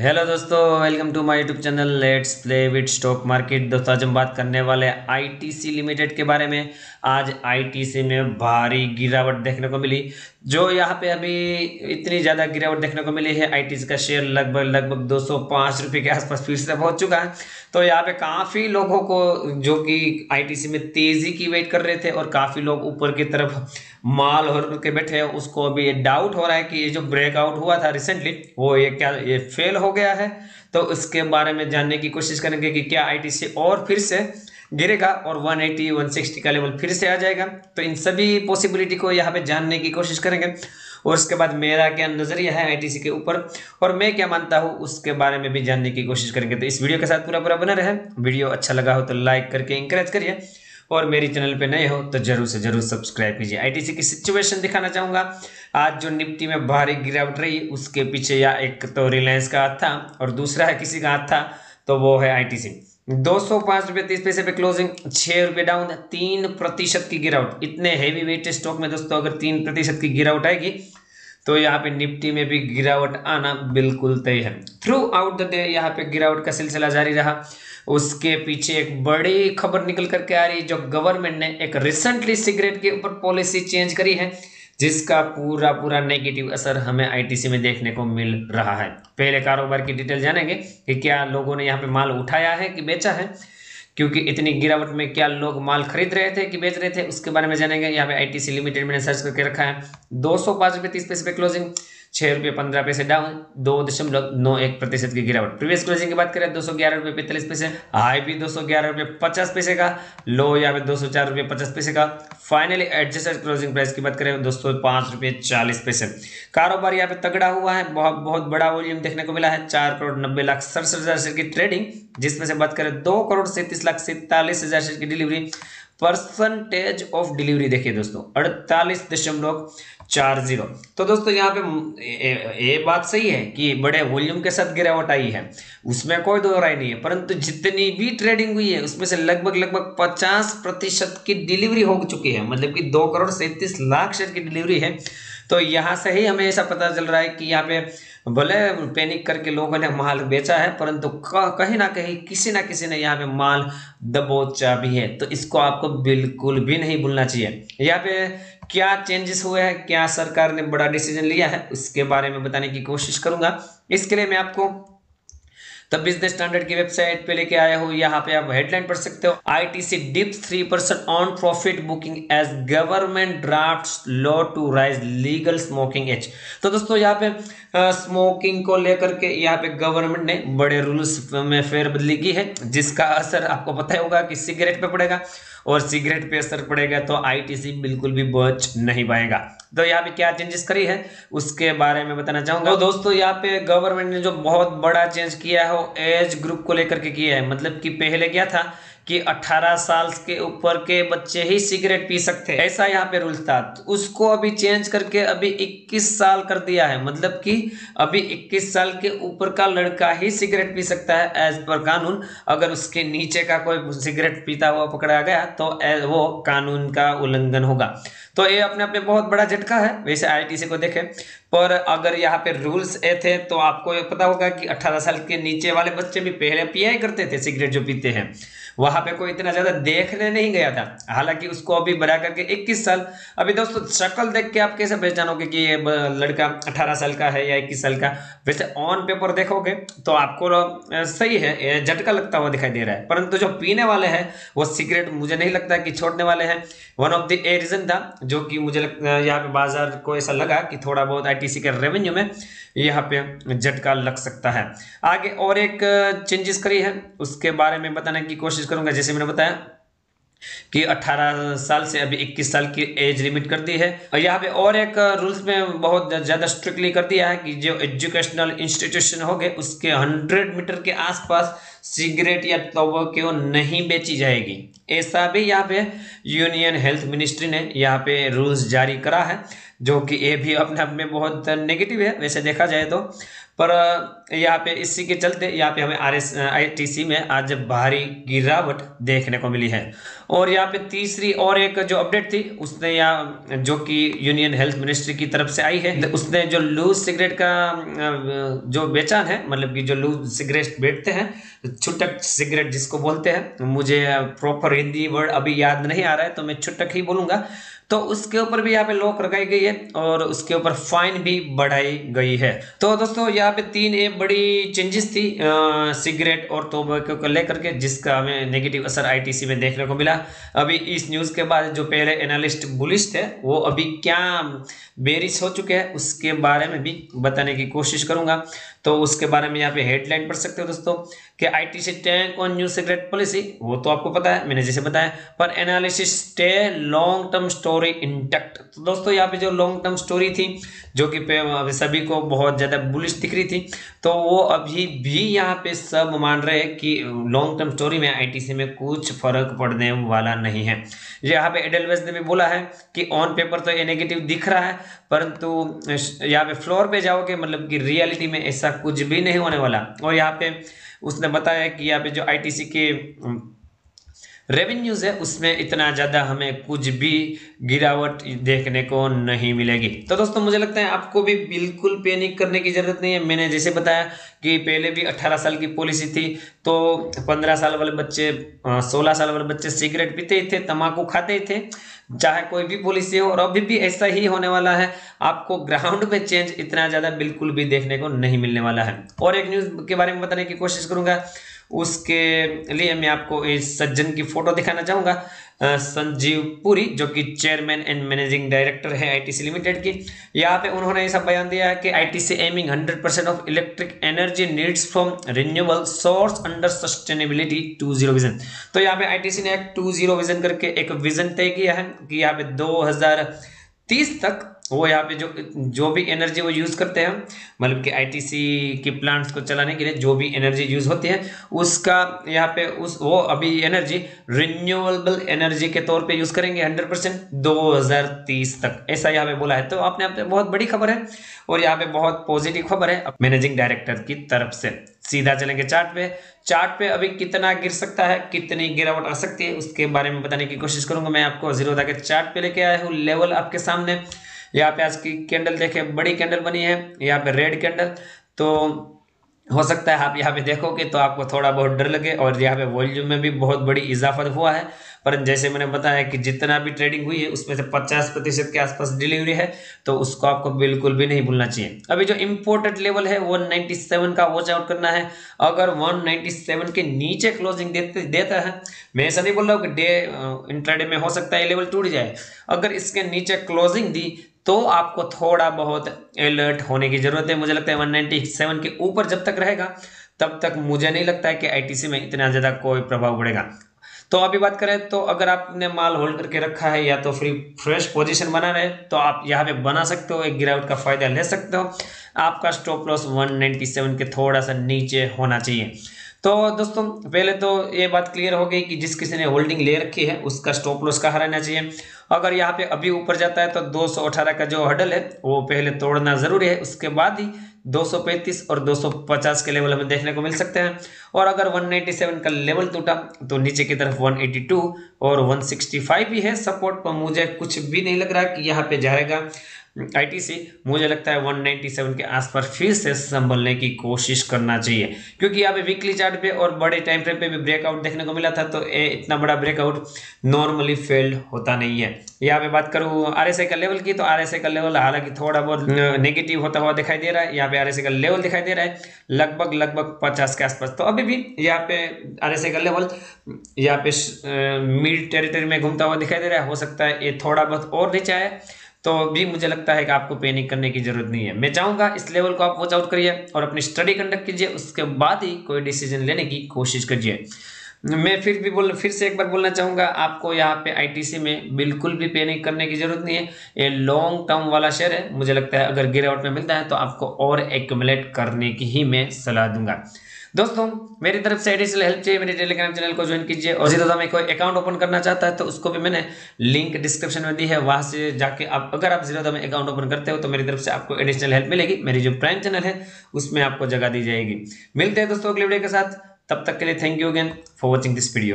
Hello दोस्तों welcome to my YouTube channel let's play with stock market दोस्तों, आज हम बात करने वाले आईटीसी लिमिटेड के बारे में। आज आईटीसी में भारी गिरावट देखने को मिली। जो यहाँ पे अभी इतनी ज़्यादा गिरावट देखने को मिली है आईटीसी का शेयर लगभग लगभग दो सौ के आसपास फिर से पहुँच चुका है। तो यहाँ पे काफ़ी लोगों को, जो कि आईटीसी में तेज़ी की वेट कर रहे थे और काफ़ी लोग ऊपर की तरफ़ माल हो के बैठे हैं। उसको अभी ये डाउट हो रहा है कि ये जो ब्रेकआउट हुआ था रिसेंटली वो ये क्या, ये फेल हो गया है? तो उसके बारे में जानने की कोशिश करेंगे कि क्या आईटीसी और फिर से गिरेगा और 180 160 का लेवल फिर से आ जाएगा। तो इन सभी पॉसिबिलिटी को यहाँ पे जानने की कोशिश करेंगे। और उसके बाद मेरा क्या नज़रिया है आईटीसी के ऊपर? और मैं क्या मानता हूँ, उसके बारे में भी जानने की कोशिश करेंगे। तो इस वीडियो के साथ पूरा पूरा बना रहे। वीडियो अच्छा लगा हो तो लाइक करके इंकरेज करिए। और मेरी चैनल पे नए हो तो ज़रूर से ज़रूर सब्सक्राइब कीजिए। आईटीसी की सिचुएशन दिखाना चाहूँगा। आज जो निफ्टी में भारी गिरावट रही, उसके पीछे या एक तो रिलायंस का हाथ था और दूसरा है किसी का हाथ था तो वो है आईटीसी दो सौ पाँच रुपये तीस पैसे पे क्लोजिंग छह रुपये डाउन तीन प्रतिशत की गिरावट। इतने हैवी वेट स्टॉक में दोस्तों, अगर तीन प्रतिशत की गिरावट आएगी तो यहाँ पे निफ्टी में भी गिरावट आना बिल्कुल तय है। थ्रू आउट द डे यहाँ पे गिरावट का सिलसिला जारी रहा। उसके पीछे एक बड़ी खबर निकल करके आ रही, जो गवर्नमेंट ने एक रिसेंटली सिगरेट के ऊपर पॉलिसी चेंज करी है। जिसका पूरा पूरा नेगेटिव असर हमें आईटीसी में देखने को मिल रहा है। पहले कारोबार की डिटेल जानेंगे कि क्या लोगों ने यहाँ पे माल उठाया है कि बेचा है, क्योंकि इतनी गिरावट में क्या लोग माल खरीद रहे थे कि बेच रहे थे, उसके बारे में जानेंगे। यहाँ पे आईटीसी लिमिटेड मैंने सर्च करके रखा है। दो सौ पाँच रुपये, तीस पैसे पे क्लोजिंग छह रुपये पंद्रह पैसे डाउन दो दशमलव नौ एक प्रतिशत की गिरावट। प्रीवियस क्लोजिंग की बात करें दो सौ ग्यारह रुपये पैंतालीस पैसे हाई भी दो सौ ग्यारह रुपये पचास पैसे का लो यहाँ पे दो सौ चार रुपये पचास पैसे का। फाइनली एडजस्टेड क्लोजिंग प्राइस की बात करें, दो सौ पाँच रुपये चालीस पैसे। कारोबार यहाँ पे तगड़ा हुआ है, बहुत बहुत बड़ा वॉल्यूम देखने को मिला है, चार करोड़ नब्बे लाख सड़सठ हज़ार शेयर की ट्रेडिंग जिसमें से बात करें दो करोड़ सैंतीस लाख सैंतालीस हज़ार शेयर की डिलीवरी परसेंटेज ऑफ़ डिलीवरी देखिए दोस्तों, अड़तालीस दशमलव चार ज़ीरो। तो दोस्तों यहाँ पे ये बात सही है कि बड़े वॉल्यूम के साथ गिरावट आई है, उसमें कोई दो राय नहीं है, परंतु जितनी भी ट्रेडिंग हुई है, उसमें से लगभग लगभग पचास प्रतिशत की डिलीवरी हो चुकी है मतलब कि दो करोड़ सैंतीस लाख शेयर की डिलीवरी है तो यहाँ से ही हमें ऐसा पता चल रहा है कि यहाँ पे भले पैनिक करके लोगों ने माल बेचा है, परंतु कहीं ना कहीं किसी ना किसी ने यहाँ पे माल दबोचा भी है। तो इसको आपको बिल्कुल भी नहीं भूलना चाहिए। यहाँ पे क्या चेंजेस हुए हैं, क्या सरकार ने बड़ा डिसीज़न लिया है, उसके बारे में बताने की कोशिश करूँगा। इसके लिए मैं आपको तब बिज़नेस स्टैंडर्ड की वेबसाइट पे लेके आया हूँ, यहाँ पे आप हेडलाइन पढ़ सकते हो। ITC dips three percent on profit booking as government draft law to raise legal smoking age तो दोस्तों, यहाँ पे स्मोकिंग को लेकर के यहाँ पे गवर्नमेंट ने बड़े रूल्स में फेरबदली की है, जिसका असर आपको पता ही होगा कि सिगरेट पे पड़ेगा और सिगरेट पे असर पड़ेगा तो आईटीसी बिल्कुल भी बच नहीं पाएगा। तो यहाँ पे क्या चेंजेस करी है, उसके बारे में बताना चाहूँगा। तो दोस्तों, यहाँ पे गवर्नमेंट ने जो बहुत बड़ा चेंज किया है, वो एज ग्रुप को लेकर के किया है। मतलब कि पहले क्या था कि 18 साल के ऊपर के बच्चे ही सिगरेट पी सकते हैं। ऐसा यहाँ पे रूल था। तो उसको अभी चेंज करके अभी 21 साल कर दिया है। मतलब कि अभी 21 साल के ऊपर का लड़का ही सिगरेट पी सकता है एज पर कानून। अगर उसके नीचे का कोई सिगरेट पीता हुआ पकड़ा गया तो वो कानून का उल्लंघन होगा। तो ये अपने अपने बहुत बड़ा झटका है, वैसे आईटीसी को देखें। पर अगर यहाँ पे रूल्स ए थे तो आपको ये पता होगा कि 18 साल के नीचे वाले बच्चे भी पहले पिया ही करते थे, सिगरेट जो पीते हैं। वहाँ पे कोई इतना ज़्यादा देखने नहीं गया था। हालाँकि उसको अभी बढ़ा करके 21 साल, अभी दोस्तों शक्ल देख के आप कैसे पहचानोगे कि ये लड़का 18 साल का है या 21 साल का? वैसे ऑन पेपर देखोगे तो आपको सही है झटका लगता हुआ दिखाई दे रहा है। परंतु जो पीने वाले हैं, वो सिगरेट मुझे नहीं लगता कि छोड़ने वाले हैं। One of the a reason था, जो कि मुझे यहाँ पे बाज़ार को ऐसा लगा कि थोड़ा बहुत आईटीसी के रेवेन्यू में यहाँ पे झटका लग सकता है। आगे और एक चेंजेस करी है। उसके बारे में बताने की कोशिश करूँगा। जैसे मैंने बताया कि 18 साल से अभी 21 साल की एज लिमिट कर दी है। और यहाँ पे और एक रूल्स में बहुत ज़्यादा स्ट्रिक्टली कर दिया है कि जो एजुकेशनल इंस्टीट्यूशन हो गए उसके 100 मीटर के आसपास सिगरेट या तोबो नहीं बेची जाएगी। ऐसा भी यहाँ पे यूनियन हेल्थ मिनिस्ट्री ने यहाँ पे रूल्स जारी करा है, जो कि ये भी अपने आप में बहुत नेगेटिव है, वैसे देखा जाए तो। पर यहाँ पे इसी के चलते यहाँ पे हमें आर एस आई में आज भारी गिरावट देखने को मिली है। और यहाँ पे तीसरी और एक जो अपडेट थी, उसने यहाँ, जो कि यूनियन हेल्थ मिनिस्ट्री की तरफ़ से आई है। उसने जो लूज सिगरेट का जो बेचान है मतलब कि जो लूज सिगरेट बेचते हैं, छुटक सिगरेट जिसको बोलते हैं, मुझे प्रॉपर हिंदी वर्ड अभी याद नहीं आ रहा है तो मैं छुटक ही बोलूँगा। तो उसके ऊपर भी यहाँ पे लॉक लगाई गई है और उसके ऊपर फाइन भी बढ़ाई गई है। तो दोस्तों, यहाँ पे तीन एक बड़ी चेंजेस थी सिगरेट और तोबैको को लेकर के, जिसका हमें नेगेटिव असर आईटीसी में देखने को मिला। अभी इस न्यूज़ के बाद जो पहले एनालिस्ट बुलिश थे, वो अभी क्या बेरिस हो चुके हैं, उसके बारे में भी बताने की कोशिश करूँगा। तो उसके बारे में यहाँ पे हेडलाइन पढ़ सकते हो दोस्तों, कि ITC tank on new cigarette policy वो तो आपको पता है, मैंने जैसे बताया, पर analysis stay long term story intact तो दोस्तों, यहाँ पे जो लॉन्ग टर्म स्टोरी थी, जो कि सभी को बहुत ज़्यादा बुलिश दिख रही थी तो वो अभी भी यहाँ पे सब मान रहे हैं कि लॉन्ग टर्म स्टोरी में आईटीसी में कुछ फ़र्क पड़ने वाला नहीं है। यहाँ पे एडलवेज ने भी बोला है कि ऑन पेपर तो ये नेगेटिव दिख रहा है, परंतु यहाँ पे फ्लोर पे जाओगे मतलब कि रियलिटी में ऐसा कुछ भी नहीं होने वाला। और यहाँ पे उसने बताया कि यहाँ पे जो आईटीसी के रेवेन्यूज है, उसमें इतना ज़्यादा हमें कुछ भी गिरावट देखने को नहीं मिलेगी। तो दोस्तों, मुझे लगता है आपको भी बिल्कुल पैनिक करने की ज़रूरत नहीं है। मैंने जैसे बताया कि पहले भी 18 साल की पॉलिसी थी तो 15 साल वाले बच्चे 16 साल वाले बच्चे सिगरेट पीते ही थे तम्बाकू खाते ही थे। चाहे कोई भी पॉलिसी हो, और अभी भी ऐसा ही होने वाला है, आपको ग्राउंड में चेंज इतना ज़्यादा बिल्कुल भी देखने को नहीं मिलने वाला है। और एक न्यूज़ के बारे में बताने की कोशिश करूँगा उसके लिए मैं आपको इस सज्जन की फ़ोटो दिखाना चाहूँगा। संजीव पुरी, जो कि चेयरमैन एंड मैनेजिंग डायरेक्टर है आईटीसी लिमिटेड की। यहाँ पे उन्होंने ऐसा बयान दिया है कि ITC aiming 100 percent of electric energy needs from renewable source under sustainability two zero vision तो यहाँ पे आईटीसी ने एक टू ज़ीरो विजन करके एक विजन तय किया है कि यहाँ पे दो तीस तक वो यहाँ पे जो जो भी एनर्जी वो यूज़ करते हैं मतलब कि आईटीसी के प्लांट्स को चलाने के लिए जो भी एनर्जी यूज़ होती है, उसका यहाँ पे उस, वो अभी एनर्जी रिन्यूएबल एनर्जी के तौर पे यूज़ करेंगे 100 परसेंट दो हज़ार तीस तक। ऐसा यहाँ पे बोला है। तो आपने आप बहुत बड़ी खबर है और यहाँ पे बहुत पॉजिटिव खबर है मैनेजिंग डायरेक्टर की तरफ़ से। सीधा चलेंगे चार्ट पे। चार्ट पे अभी कितना गिर सकता है, कितनी गिरावट आ सकती है, उसके बारे में बताने की कोशिश करूँगा। मैं आपको ज़ीरो के चार्ट पे लेके आया हूँ। लेवल आपके सामने। यहाँ पे आज की कैंडल देखे, बड़ी कैंडल बनी है, यहाँ पे रेड कैंडल। तो हो सकता है आप यहाँ पे देखोगे तो आपको थोड़ा बहुत डर लगे और यहाँ पे वॉल्यूम में भी बहुत बड़ी इजाफा हुआ है। पर जैसे मैंने बताया कि जितना भी ट्रेडिंग हुई है, उसमें से 50 प्रतिशत के आसपास डिलीवरी है तो उसको आपको बिल्कुल भी नहीं भूलना चाहिए। अभी जो इम्पोर्टेड लेवल है 197 का वॉच आउट करना है। अगर 197 के नीचे क्लोजिंग देते, देता है, मैं ऐसा नहीं बोल रहा हूँ कि डे इंट्राडे में हो सकता है लेवल टूट जाए। अगर इसके नीचे क्लोजिंग दी तो आपको थोड़ा बहुत अलर्ट होने की ज़रूरत है। मुझे लगता है 197 के ऊपर जब तक रहेगा, तब तक मुझे नहीं लगता है कि आईटीसी में इतना ज़्यादा कोई प्रभाव पड़ेगा। तो अभी बात करें तो अगर आपने माल होल्ड करके रखा है या तो फ्री फ्रेश पोजीशन बना रहे तो आप यहाँ पे बना सकते हो, एक गिरावट का फ़ायदा ले सकते हो। आपका स्टॉप लॉस 197 के थोड़ा सा नीचे होना चाहिए। तो दोस्तों, पहले तो ये बात क्लियर हो गई कि जिस किसी ने होल्डिंग ले रखी है, उसका स्टॉप लॉस कहाँ रहना चाहिए। अगर यहाँ पे अभी ऊपर जाता है तो 218 का जो हडल है, वो पहले तोड़ना ज़रूरी है। उसके बाद ही 235 और 250 के लेवल हमें देखने को मिल सकते हैं। और अगर 197 का लेवल टूटा तो नीचे की तरफ़ 182 और 165 भी है। सपोर्ट पर मुझे कुछ भी नहीं लग रहा कि यहाँ पे जाएगा। आईटीसी मुझे लगता है 197 के आसपास फिर से संभलने की कोशिश करना चाहिए। क्योंकि यहाँ पे वीकली चार्ट पे और बड़े टाइम फ्रेम पे भी ब्रेकआउट देखने को मिला था तो ये इतना बड़ा ब्रेकआउट नॉर्मली फेल्ड होता नहीं है। यहाँ पे बात करूँ आर का लेवल की तो आरएसए का लेवल हालाँकि थोड़ा बहुत नेगेटिव होता हुआ दिखाई दे रहा है। यहाँ पे आरएसए का लेवल दिखाई दे रहा है, लगभग लगभग पचास के आसपास। तो अभी भी यहाँ पे आरएसए का लेवल यहाँ पे मिड टेरिटरी में घूमता हुआ दिखाई दे रहा है। हो सकता है ये थोड़ा बहुत और नीचे आए तो भी मुझे लगता है कि आपको पैनिक करने की ज़रूरत नहीं है। मैं चाहूँगा इस लेवल को आप वॉच आउट करिए और अपनी स्टडी कंडक्ट कीजिए, उसके बाद ही कोई डिसीज़न लेने की कोशिश करिए। मैं फिर भी बोल, फिर से एक बार बोलना चाहूँगा, आपको यहाँ पे आईटीसी में बिल्कुल भी पैनिक करने की ज़रूरत नहीं है। ये लॉन्ग टर्म वाला शेयर है। मुझे लगता है अगर गिरावट में मिलता है तो आपको और एक्यूमुलेट करने की ही मैं सलाह दूँगा। दोस्तों, मेरी तरफ़ से एडिशनल हेल्प चाहिए, मेरे टेलीग्राम चैनल को ज्वाइन कीजिए। और ज़ीरो में कोई अकाउंट ओपन करना चाहता है तो उसको भी मैंने लिंक डिस्क्रिप्शन में दी है। वहाँ से जाके आप, अगर आप ज़ीरो में अकाउंट ओपन करते हो तो मेरी तरफ़ से आपको एडिशनल हेल्प मिलेगी। मेरी जो प्राइम चैनल है, उसमें आपको जगह दी जाएगी। मिलते हैं दोस्तों अगले वीडियो के साथ। तब तक के लिए thank you again for watching this video